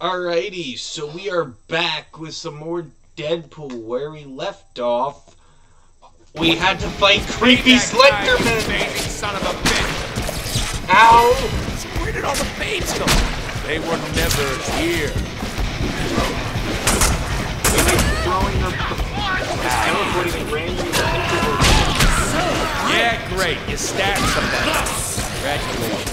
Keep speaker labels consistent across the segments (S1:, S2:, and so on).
S1: Alrighty, so we are back with some more Deadpool. Where we left off, we had to fight creepy Slenderman.
S2: Baby son of a bitch!
S1: Ow!
S2: Where did all the babes go? They were never here.
S1: They like throwing up teleporting at random intervals.
S2: Yeah, great. You stabbed somebody. Congratulations.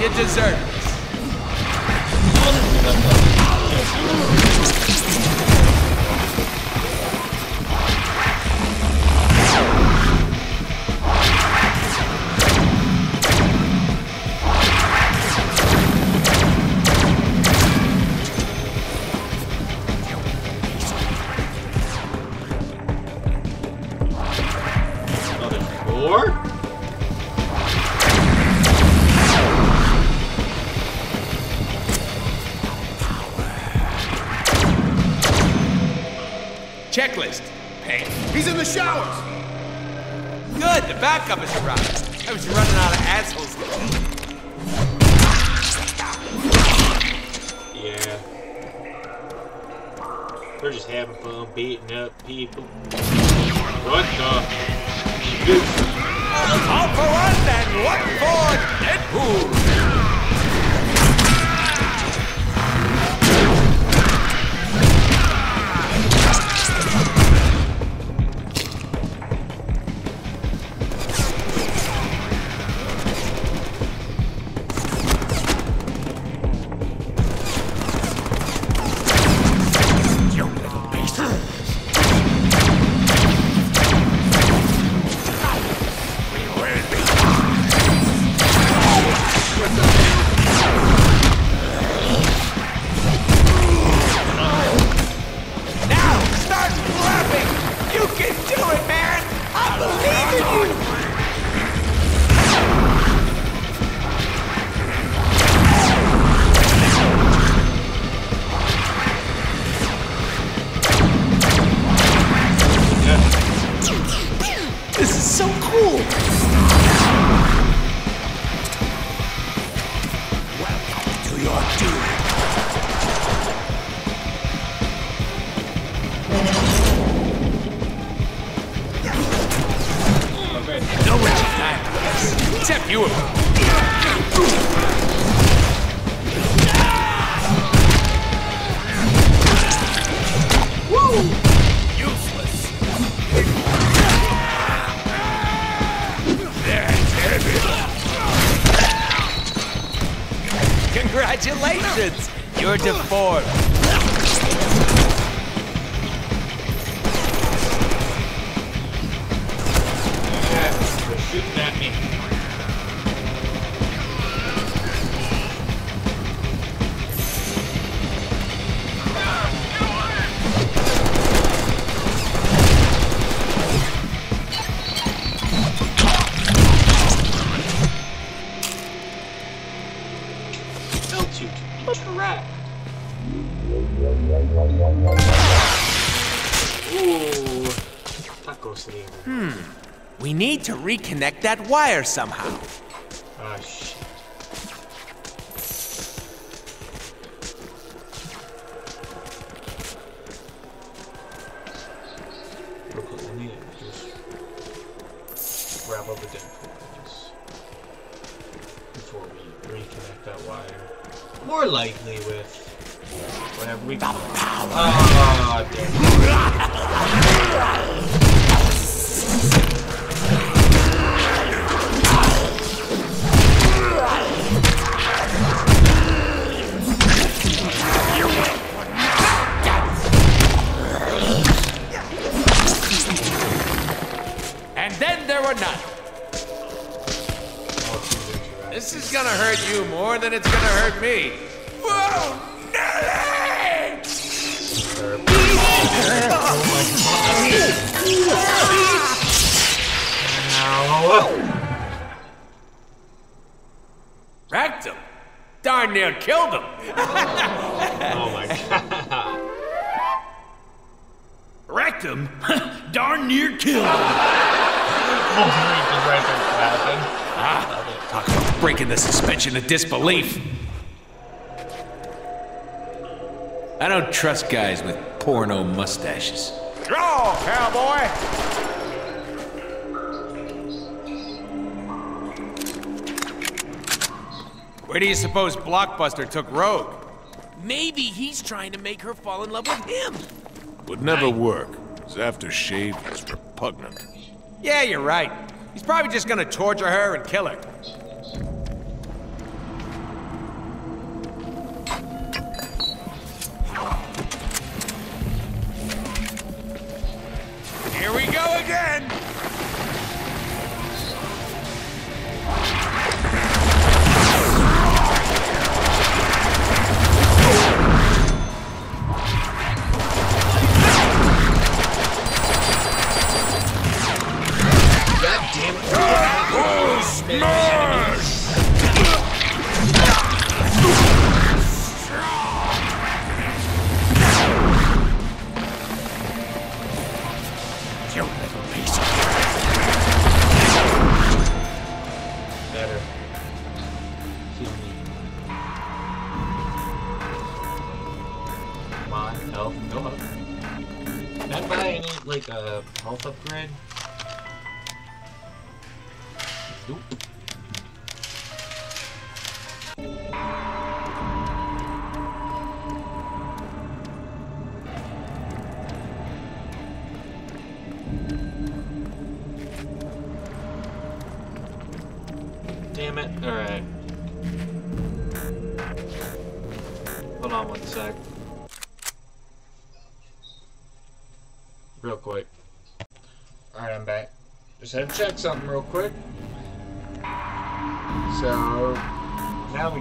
S2: You deserve it. Congratulations! You're deformed. Reconnect that wire somehow.
S1: Ah, shit. Real quick, let me just wrap up the Deadpool more
S2: than it's gonna hurt me. Whoa, Nelly!
S1: Ow.
S2: Wrecked him. Darn near killed him.
S1: Oh my god.
S3: Wrecked him? Darn near killed him.
S1: Oh, right there. Ah,
S2: talk about breaking the suspension of disbelief. I don't trust guys with porno mustaches. Draw, cowboy! Where do you suppose Blockbuster took Rogue?
S3: Maybe he's trying to make her fall in love with him.
S4: Would never work. His aftershave is repugnant.
S2: Yeah, you're right. He's probably just gonna torture her and kill her.
S1: Better. Heal me. Come on, health, go up. Can I buy any, like, a health upgrade? Nope. Just had to check something real quick. So, now we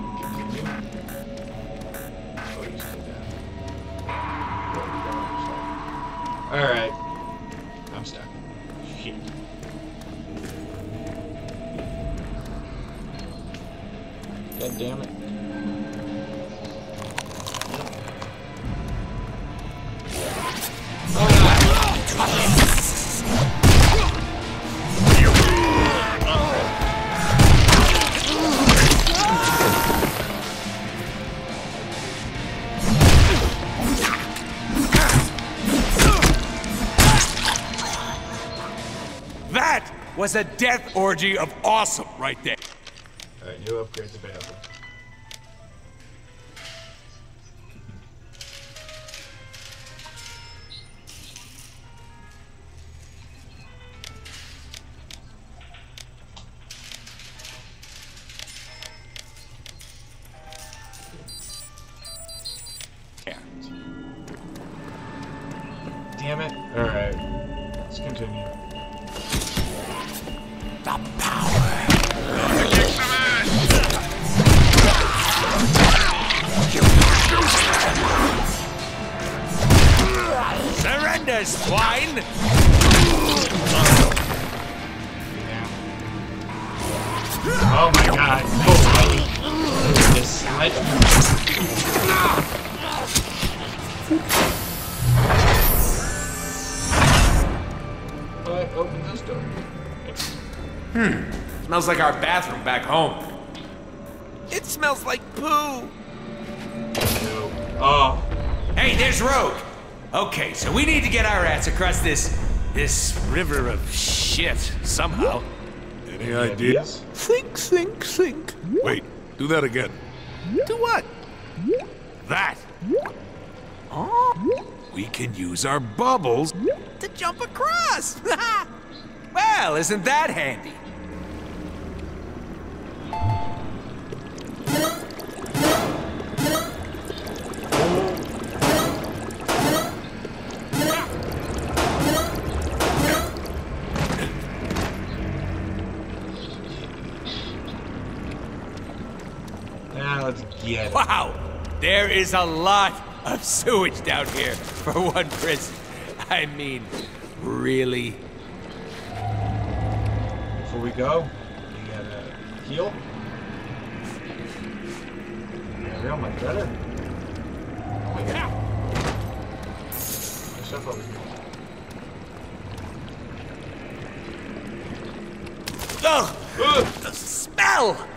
S2: was a death orgy of awesome right there.
S1: Alright, new upgrades available. This open this door.
S2: Smells like our bathroom back home.
S3: It smells like poo.
S1: No. Oh.
S2: Hey, there's Rogue. Okay, so we need to get our ass across this this river of shit somehow.
S4: Any ideas?
S3: Think, think, think.
S4: Wait, do that again.
S3: Do what?
S2: That. Oh, we can use our bubbles.
S3: To jump across.
S2: Well, isn't that handy? There is a lot of sewage down here for one prison. I mean, really?
S1: Before we go, we gotta heal. There we go, much better. Oh my god. There's stuff over here.
S2: Ugh,
S1: Ugh!
S2: the smell!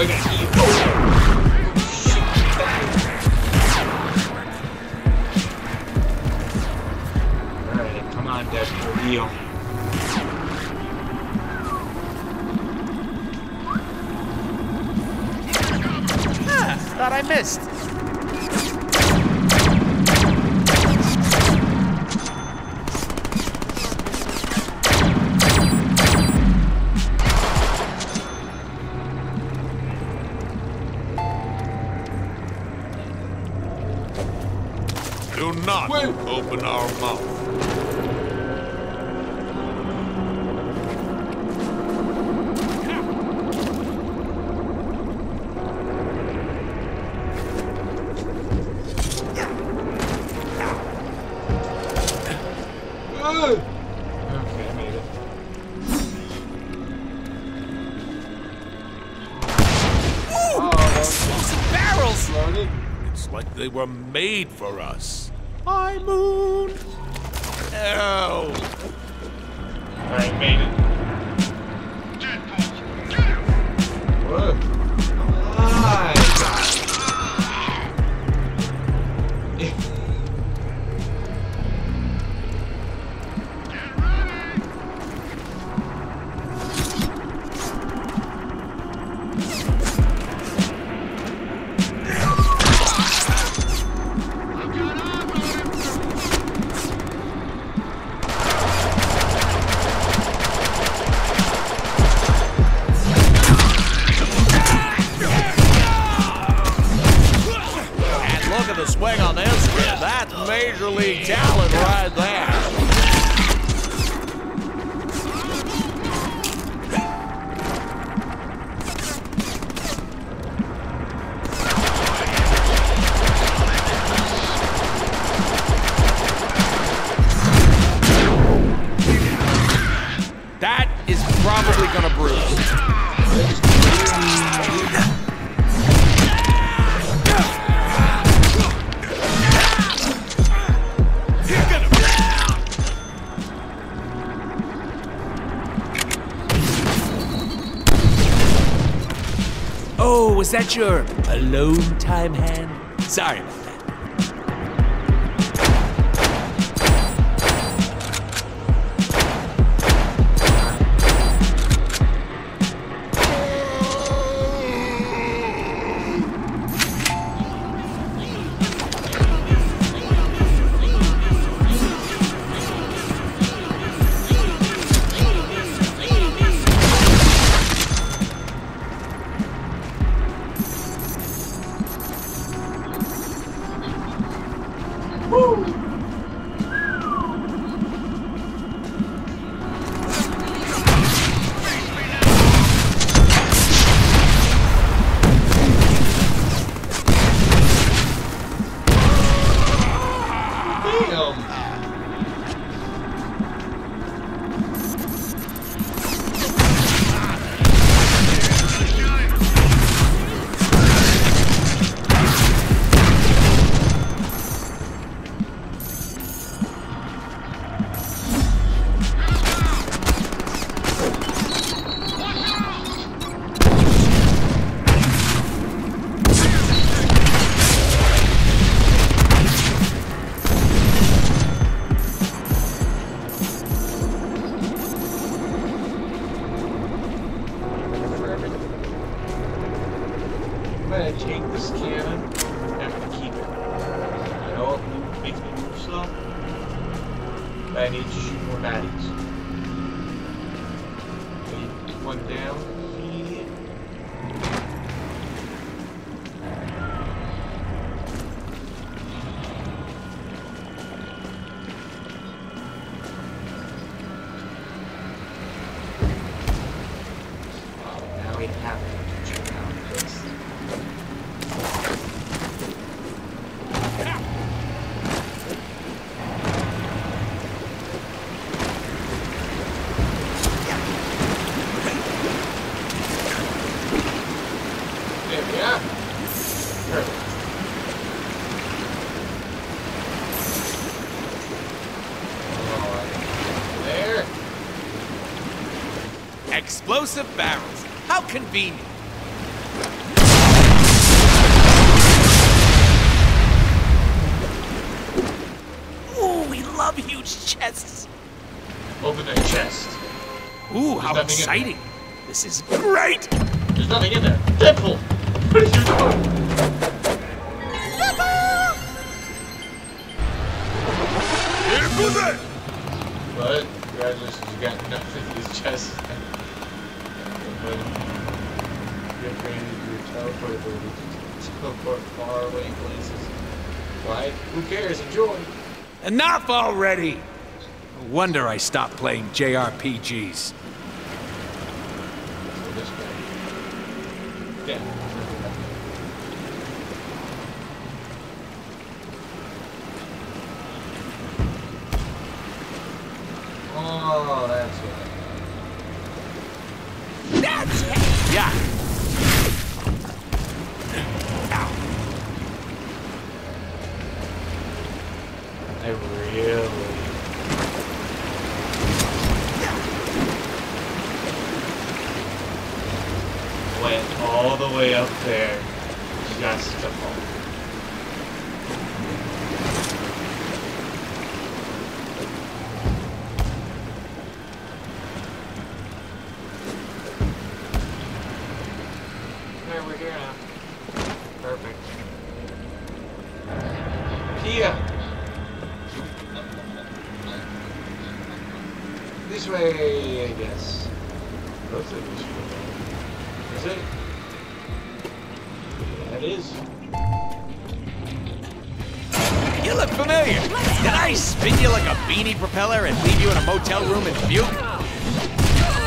S1: Oh, made
S4: for us.
S2: Hi, Moon. Oh.
S1: Alright, made it. Whoa. Why?
S2: Oh, was that your alone time hand? Sorry
S1: um, Now we have to check out this. There we are. Perfect. Alright. There.
S2: Explosive barrels. How convenient. Ooh, we love huge chests.
S1: Open that chest.
S2: Ooh, how
S1: nothing in there.
S2: exciting. This is great.
S1: There's nothing in there. Deadpool! What are Enjoy!
S2: Enough already. No wonder I stopped playing JRPGs.
S1: So this way. Yeah. Oh, that's it.
S2: That's it. Yeah. Ow.
S1: I really. Went all the way up there just to fall. There, we're here now. Perfect. Kia! This way, I guess. Looks like this way. Is it? It is.
S2: You look familiar. Did I spin you like a beanie propeller and leave you in a motel room in Butte?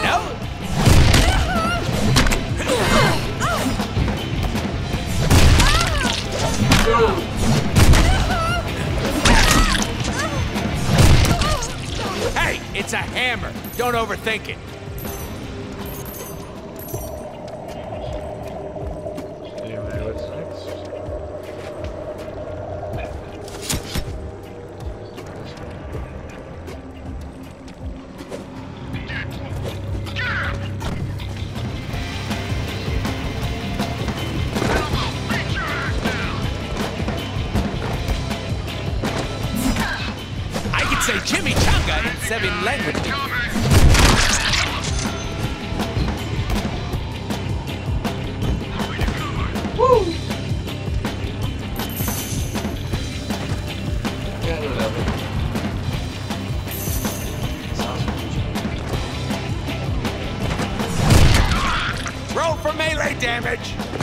S2: No? Hey, it's a hammer. Don't overthink it. Damage.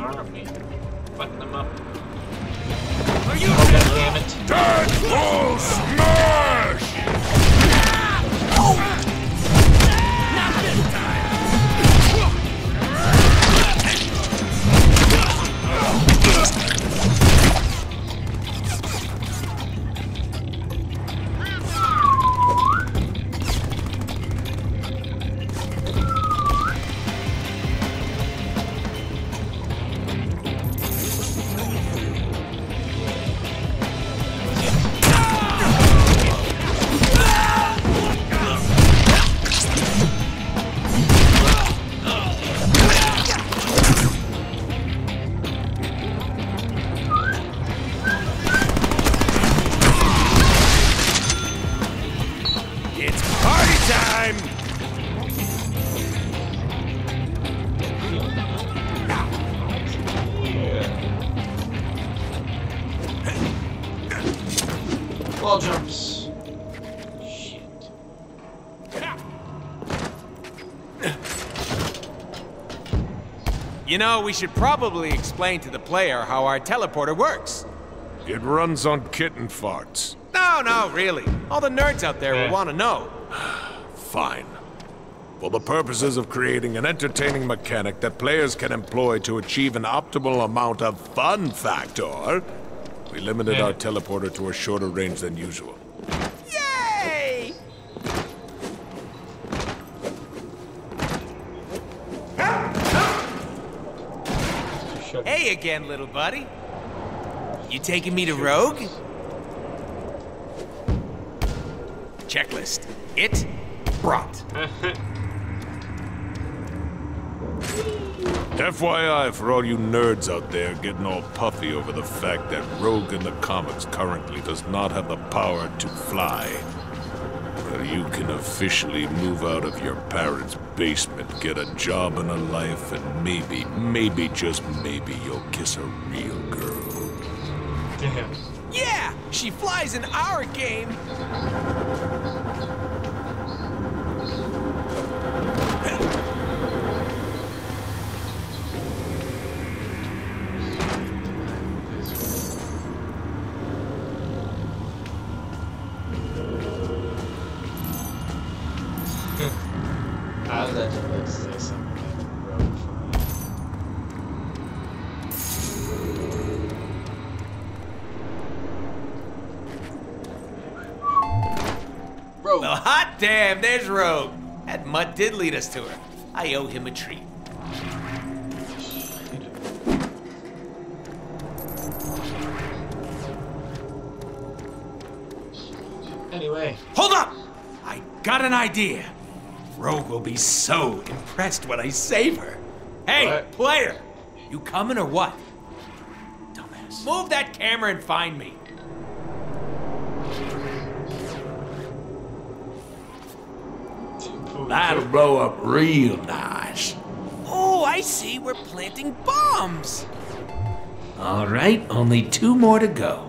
S1: Asses, aren't we? Fucking them up.
S2: Are you
S1: Oh, God damn
S2: You know, we should probably explain to the player how our teleporter works.
S4: It runs on kitten farts.
S2: No, no, really. All the nerds out there
S1: Yeah.
S2: will want to know.
S4: Fine. For the purposes of creating an entertaining mechanic that players can employ to achieve an optimal amount of fun factor, we limited
S1: Yeah.
S4: our hmm. teleporter to a shorter range than usual.
S2: Again, little buddy. You taking me to Rogue? Checklist. It brought.
S4: FYI for all you nerds out there getting all puffy over the fact that Rogue in the comics currently does not have the power to fly. Well, you can officially move out of your parents' basement, get a job and a life, and maybe, maybe, just maybe you'll kiss a real girl.
S1: Damn.
S2: Yeah, she flies in our game. Damn, there's Rogue. That mutt did lead us to her. I owe him a treat.
S1: Anyway,
S2: Hold up! I got an idea. Rogue will be so impressed when I save her. Hey,
S1: What?
S2: player! You coming or what? Dumbass. Move that camera and find me.
S5: That'll blow up real nice.
S2: Oh, I see. We're planting bombs.
S5: All right, only two more to go.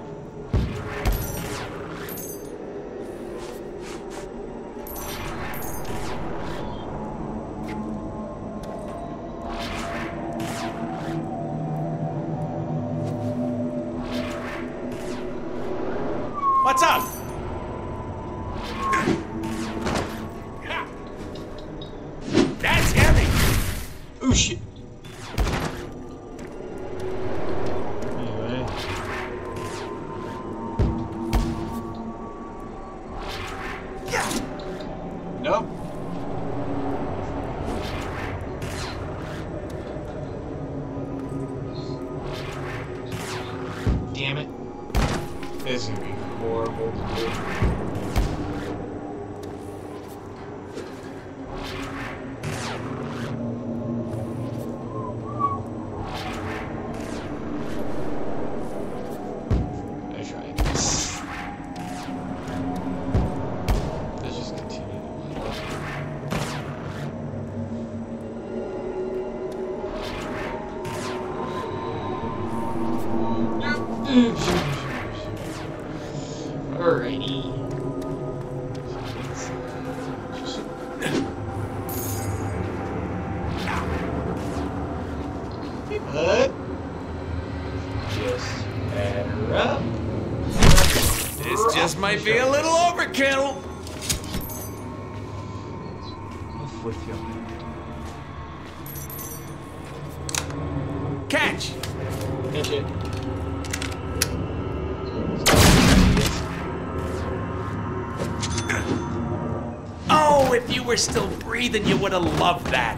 S2: Might be a little overkill.
S1: Off with you.
S2: Catch!
S1: Catch it.
S2: Oh, if you were still breathing, you would have loved that.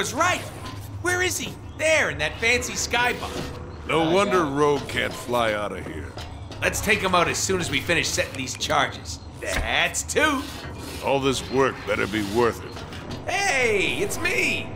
S2: was right! Where is he? There, in that fancy skybox.
S4: No wonder Rogue can't fly out of here.
S2: Let's take him out as soon as we finish setting these charges. That's two.
S4: All this work better be worth it.
S2: Hey, it's me.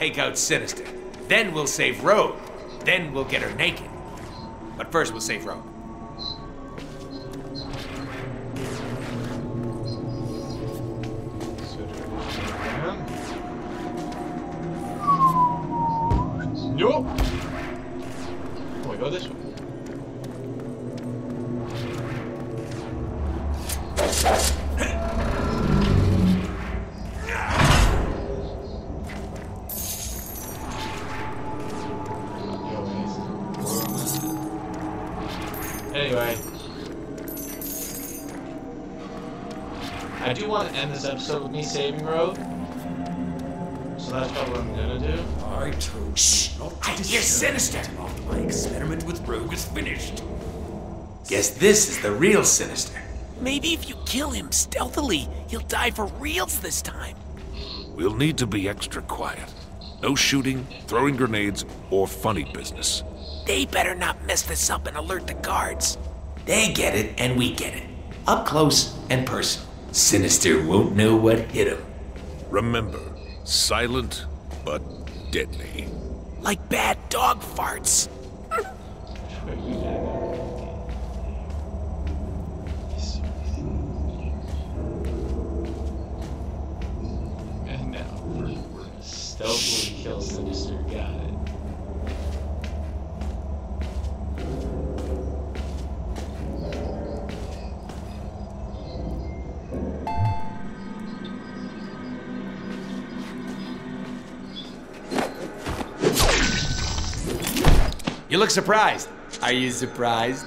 S2: Take out Sinister. Then we'll save Rogue. Then we'll get her naked. But first, we'll save Rogue.
S1: Anyway. I do want to end this episode with me saving Rogue. So that's probably what I'm gonna do.
S5: I told Shh, not
S2: I hear Sinister.
S5: After my experiment with Rogue is finished.
S2: Guess this is the real Sinister.
S6: Maybe if you kill him stealthily, he'll die for reals this time.
S4: We'll need to be extra quiet. No shooting, throwing grenades, or funny business.
S6: They better not mess this up and alert the guards.
S5: They get it, and we get it. Up close and personal. Sinister won't know what hit him.
S4: Remember, silent but deadly.
S6: Like bad dog farts.
S1: And now, we stealthily kill Sinister.
S2: You look surprised. Are you surprised?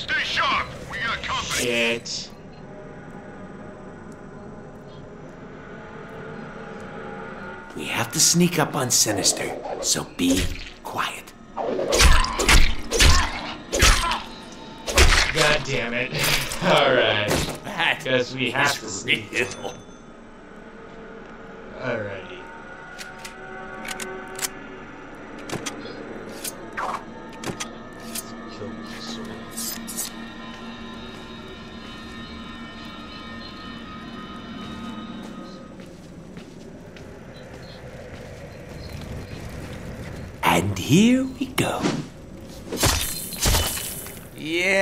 S4: Stay sharp. We got company.
S1: Shit.
S5: We have to sneak up on Sinister, so be quiet.
S1: God damn it. Alright.
S5: That
S1: Guess we have to
S5: is
S1: sneak.
S5: real.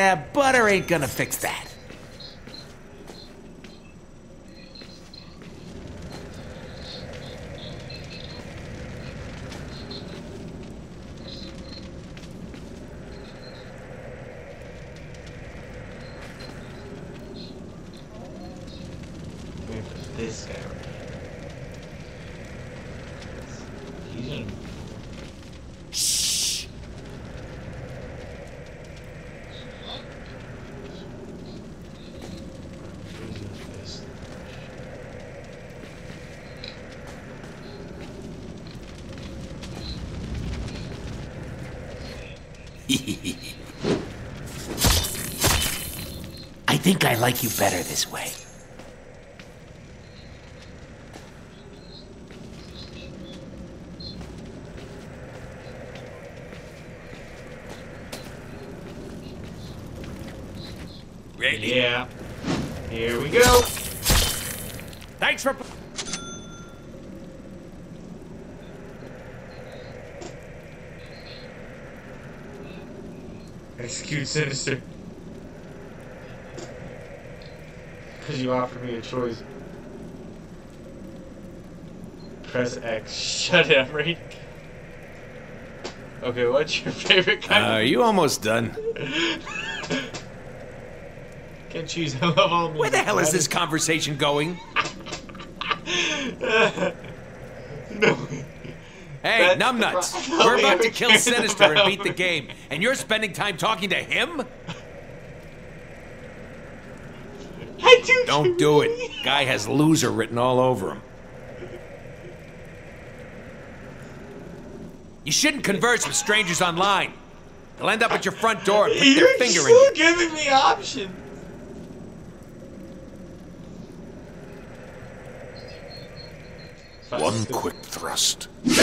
S2: Yeah, butter ain't gonna fix that.
S1: This guy right here. He's.
S5: Shh.
S1: Who's in this?
S5: I think I like you better this way.
S2: Ready?
S1: Yeah. Here we go.
S2: Thanks for.
S1: Execute Sinister. You offered me a choice. Press X. Shut up, right? Okay, what's your favorite
S2: Uh,
S1: kind
S2: are you almost done?
S1: Can't choose. I love all music.
S2: Where the hell is this conversation going?
S1: no.
S2: Hey, numbnuts! We're about to kill Sinister and beat the game, and you're spending time talking to him?
S1: I do.
S2: Don't do it. Guy has loser written all over him. You shouldn't converse with strangers online. They'll end up at your front door and put their
S1: You're
S2: finger in
S1: still
S2: you.
S1: giving me options.
S4: One quick thrust.
S1: Right.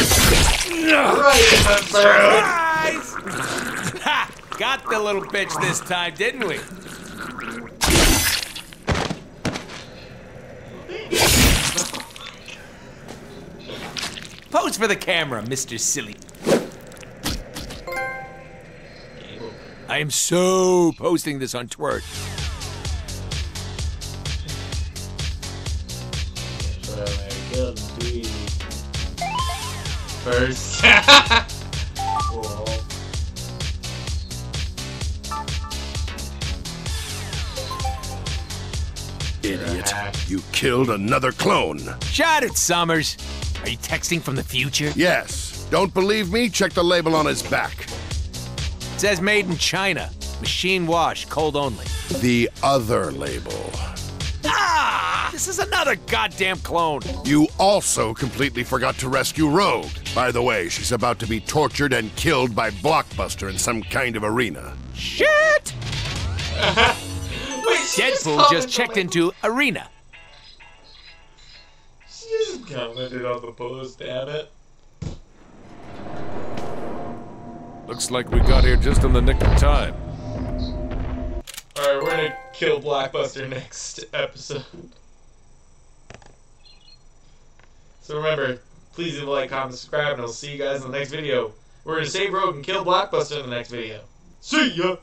S2: Surprise! ha! Got the little bitch this time, didn't we? Pose for the camera, Mr. Silly. I am so posting this on Twitter.
S1: First.
S4: You killed another clone.
S2: Shot it, Summers. Are you texting from the future?
S4: Yes. Don't believe me? Check the label on his back.
S2: It says made in China. Machine wash, cold only.
S4: The other label.
S2: Ah! This is another goddamn clone.
S4: You also completely forgot to rescue Rogue. By the way, she's about to be tortured and killed by Blockbuster in some kind of arena.
S2: Shit!
S1: Wait,
S2: Deadpool
S1: commented
S2: just checked into Arena.
S1: Commented on the post, damn it.
S4: Looks like we got here just in the nick of time.
S1: Alright, we're gonna kill Blockbuster next episode. So remember, please leave a like, comment, subscribe, and I'll see you guys in the next video. We're gonna save Rogue and kill Blockbuster in the next video. See ya!